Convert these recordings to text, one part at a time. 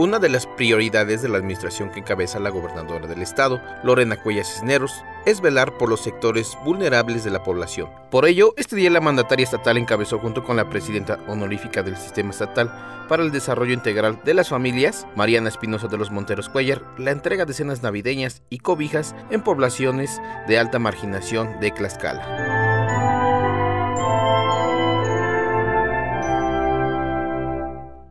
Una de las prioridades de la administración que encabeza la gobernadora del estado, Lorena Cuellar Cisneros, es velar por los sectores vulnerables de la población. Por ello, este día la mandataria estatal encabezó junto con la presidenta honorífica del sistema estatal para el desarrollo integral de las familias, Mariana Espinosa de los Monteros Cuellar, la entrega de cenas navideñas y cobijas en poblaciones de alta marginación de Tlaxcala.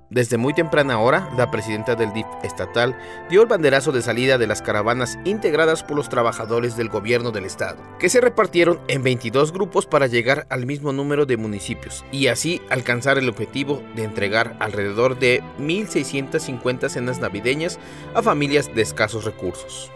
Desde muy temprana hora, la presidenta del DIF estatal dio el banderazo de salida de las caravanas integradas por los trabajadores del gobierno del estado, que se repartieron en 22 grupos para llegar al mismo número de municipios y así alcanzar el objetivo de entregar alrededor de 1.650 cenas navideñas a familias de escasos recursos.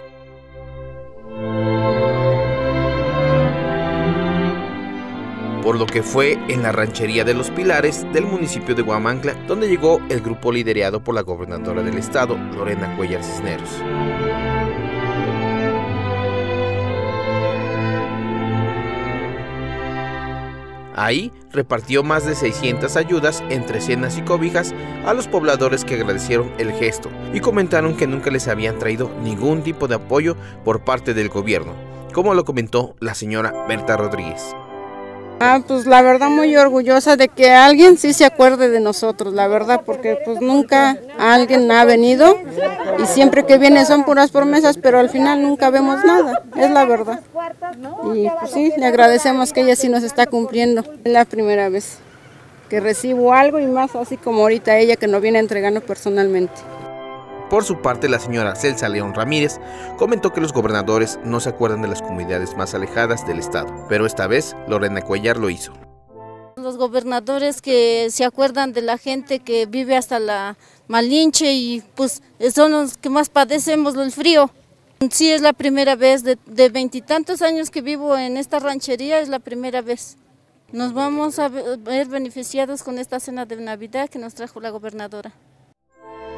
Por lo que fue en la ranchería de los Pilares del municipio de Guamangla donde llegó el grupo liderado por la gobernadora del estado, Lorena Cuellar Cisneros. Ahí repartió más de 600 ayudas entre cenas y cobijas a los pobladores que agradecieron el gesto y comentaron que nunca les habían traído ningún tipo de apoyo por parte del gobierno, como lo comentó la señora Berta Rodríguez. Ah, pues la verdad muy orgullosa de que alguien sí se acuerde de nosotros, la verdad, porque pues nunca alguien ha venido y siempre que viene son puras promesas, pero al final nunca vemos nada, es la verdad. Y pues sí, le agradecemos que ella sí nos está cumpliendo. Es la primera vez que recibo algo y más así como ahorita ella que nos viene entregando personalmente. Por su parte, la señora Celsa León Ramírez comentó que los gobernadores no se acuerdan de las comunidades más alejadas del estado, pero esta vez Lorena Cuellar lo hizo. Los gobernadores que se acuerdan de la gente que vive hasta la Malinche y pues son los que más padecemos el frío. Sí, es la primera vez, de veintitantos años que vivo en esta ranchería, es la primera vez. Nos vamos a ver beneficiados con esta cena de Navidad que nos trajo la gobernadora.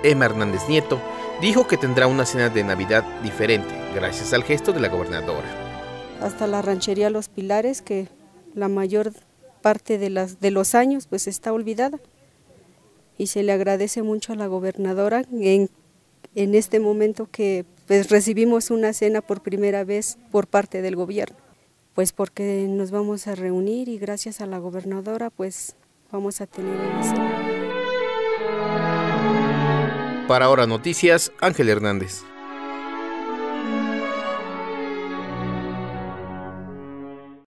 Emma Hernández Nieto, dijo que tendrá una cena de Navidad diferente gracias al gesto de la gobernadora. Hasta la ranchería Los Pilares, que la mayor parte de, los años pues está olvidada. Y se le agradece mucho a la gobernadora en, en este momento que pues, recibimos una cena por primera vez por parte del gobierno. Pues porque nos vamos a reunir y gracias a la gobernadora pues vamos a tener una cena. Para Ahora Noticias, Ángel Hernández.